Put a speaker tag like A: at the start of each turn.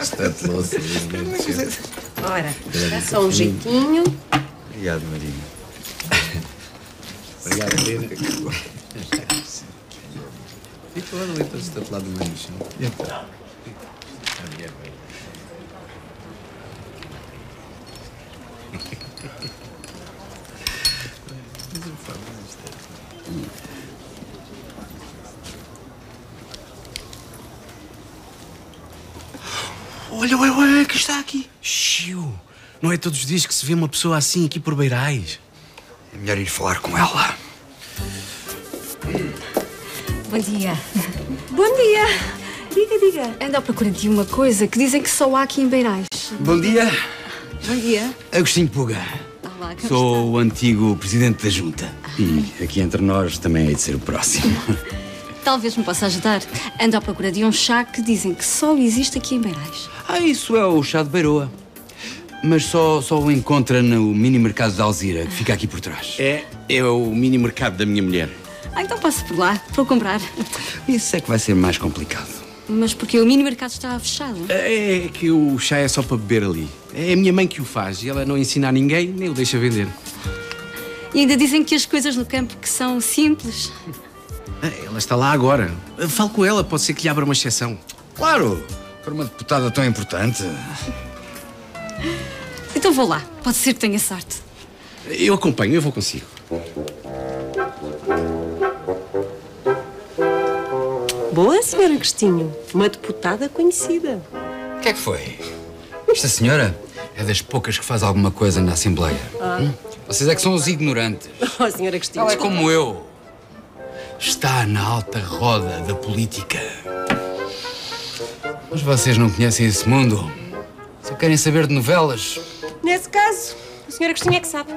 A: Está louça.
B: Ora, só um jeitinho.
A: Obrigado, Maria. Obrigado, Marina. E tu olha ali para outro lado do meio chão. E então?
C: Olha, olha, olha, que está aqui. Chiu. Não é todos os dias que se vê uma pessoa assim aqui por Beirais.
A: É melhor ir falar com ela.
D: Bom dia.
B: Bom dia. Diga, diga.
D: Ando à procura de uma coisa que dizem que só há aqui em Beirais.
A: Bom dia,
D: Bom dia.
A: Agostinho Puga.
D: Olá,
A: Sou o antigo presidente da junta. E aqui entre nós também hei de ser o próximo.
D: Talvez me possa ajudar. Ando à procura de um chá que dizem que só existe aqui em Beirais.
A: Ah, isso é o chá de Beiroa. Mas só, só o encontra no mini mercado de Alzira, que fica aqui por trás.
C: É, é o mini mercado da minha mulher.
D: Ah, então passo por lá. Vou comprar.
A: Isso é que vai ser mais complicado.
D: Mas porque o mini mercado está fechado.
C: É que o chá é só para beber ali. É a minha mãe que o faz e ela não ensina a ninguém nem o deixa vender.
D: E ainda dizem que as coisas no campo que são simples.
C: Ah, Ela está lá agora. Falo com ela, pode ser que lhe abra uma exceção.
A: Claro, para uma deputada tão importante.
D: Então vou lá. Pode ser que tenha sorte.
C: Eu acompanho, eu vou consigo.
B: Boa, senhora Agostinho. Uma deputada conhecida.
A: O que é que foi? Esta senhora é das poucas que faz alguma coisa na Assembleia. Hum? Vocês é que são os ignorantes.
B: Oh, senhora Agostinho.
A: Ela é como eu. Está na alta roda da política. Mas vocês não conhecem esse mundo. Só querem saber de novelas.
B: Nesse caso, a senhora Agostinho é que sabe.